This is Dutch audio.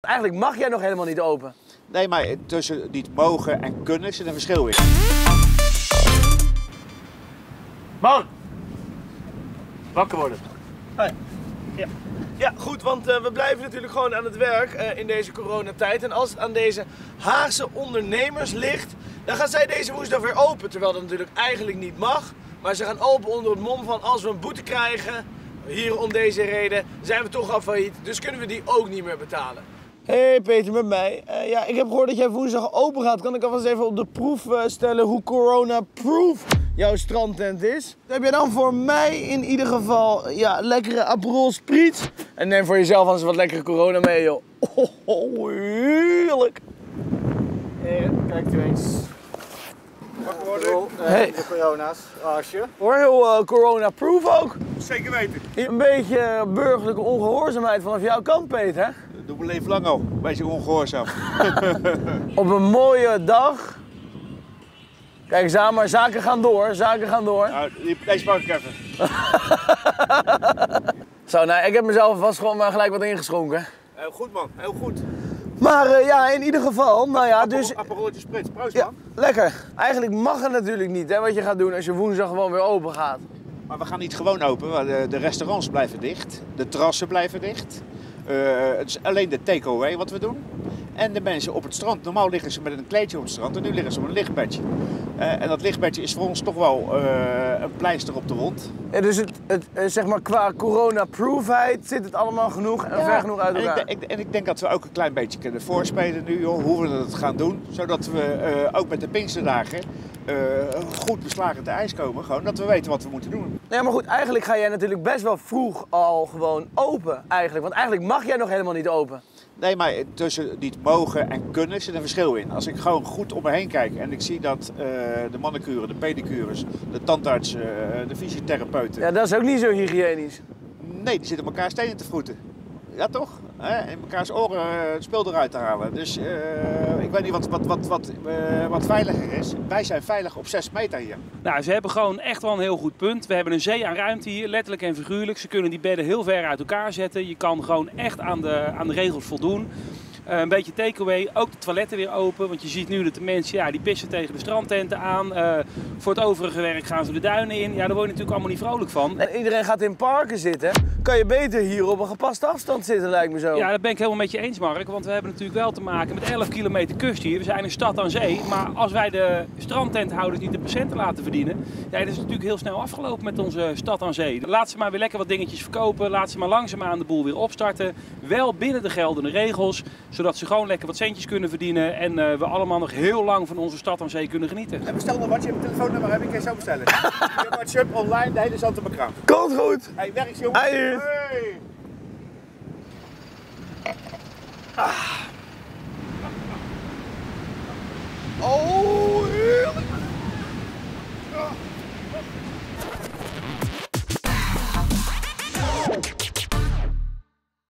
Eigenlijk mag jij nog helemaal niet open. Nee, maar tussen niet mogen en kunnen zit een verschil in. Man! Wakker worden. Ja. ja, goed, want eh, we blijven natuurlijk gewoon aan het werk eh, in deze coronatijd. En als het aan deze Haagse ondernemers ligt, dan gaan zij deze woensdag weer open. Terwijl dat natuurlijk eigenlijk niet mag. Maar ze gaan open onder het mom van als we een boete krijgen, hier om deze reden, zijn we toch al failliet. Dus kunnen we die ook niet meer betalen. Hey Peter, met mij. Eh, ja, ik heb gehoord dat jij woensdag open gaat. Kan ik alvast even op de proef eh, stellen hoe corona-proof jouw strandtent is? Heb je dan voor mij in ieder geval ja, lekkere Aperol Spritz? En neem voor jezelf anders wat lekkere corona mee, joh. Oh, heerlijk. Kijk u eens. Worden. Hey. De corona's. Asje. Hoor, heel eh, corona-proof ook. Zeker weten. Een beetje burgerlijke ongehoorzaamheid vanaf jouw kant, Peter. doen we leven lang al. Een beetje ongehoorzaam. Op een mooie dag. Kijk eens aan, maar zaken gaan door, zaken gaan door. Nou, deze pak ik even. Zo, nou, ik heb mezelf vast gewoon maar gelijk wat ingeschonken. Heel goed man, heel goed. Maar eh, ja, in ieder geval, nou ja, dus... Aperolletjes sprits, proost Ja, lekker. Eigenlijk mag het natuurlijk niet, hè, wat je gaat doen als je woensdag gewoon weer open gaat. Maar we gaan niet gewoon open, de, de restaurants blijven dicht. De terrassen blijven dicht. Eh, het is alleen de takeaway wat we doen. En de mensen op het strand. Normaal liggen ze met een kleedje op het strand en nu liggen ze op een lichtbedje. Eh, en dat lichtbedje is voor ons toch wel eh, een pleister op de wond. Ja, dus het, het, eh, zeg maar qua corona-proofheid zit het allemaal genoeg en ver genoeg uit en elkaar. ik, de- ik, en ik denk dat we ook een klein beetje kunnen voorspelen nu, joh, hoe we het gaan doen. Zodat we ook met de Pinksterdagen goed beslagen te ijs komen. Gewoon, dat we weten wat we moeten doen. Nee, maar goed, eigenlijk ga jij natuurlijk best wel vroeg al gewoon open, eigenlijk. Want eigenlijk mag jij nog helemaal niet open. Nee, maar tussen niet mogen en kunnen zit een verschil in. Als ik gewoon goed om me heen kijk en ik zie dat eh, de mannenkuren, de pedicures, de tandartsen, eh, de fysiotherapeuten... Ja, dat is ook niet zo hygiënisch. Nee, die zitten elkaar stenen te vroeten. Ja, toch? Hè? In elkaars oren eh, het spul eruit te halen. Dus eh, ik weet niet wat, wat, wat, wat, eh, wat veiliger is. Wij zijn veilig op 6 meter hier. Nou, ze hebben gewoon echt wel een heel goed punt. We hebben een zee aan ruimte hier, letterlijk en figuurlijk. Ze kunnen die bedden heel ver uit elkaar zetten. Je kan gewoon echt aan de, aan de regels voldoen. Eh, een beetje takeaway, ook de toiletten weer open. Want je ziet nu dat de mensen ja, die pissen tegen de strandtenten aan. Eh, voor het overige werk gaan ze de duinen in. Ja, daar word je natuurlijk allemaal niet vrolijk van. En iedereen gaat in parken zitten. Kan je beter hier op een gepaste afstand zitten, lijkt me zo. Ja, dat ben ik helemaal met je eens, Mark. Want we hebben natuurlijk wel te maken met 11 kilometer kust hier. We zijn een stad aan zee. Maar als wij de strandtenthouders niet de patiënten laten verdienen... Ja, dat is natuurlijk heel snel afgelopen met onze stad aan zee. Laat ze maar weer lekker wat dingetjes verkopen. Laat ze maar langzaamaan de boel weer opstarten. Wel binnen de geldende regels zodat ze gewoon lekker wat centjes kunnen verdienen en eh, we allemaal nog heel lang van onze stad aan zee kunnen genieten. En bestel dan wat je telefoonnummer heb ik kan zo bestellen. je WhatsApp online, de hele zand op. Komt goed! Hey, werkt jongens! Hey. Ah. Oh, heerlijk! Ah.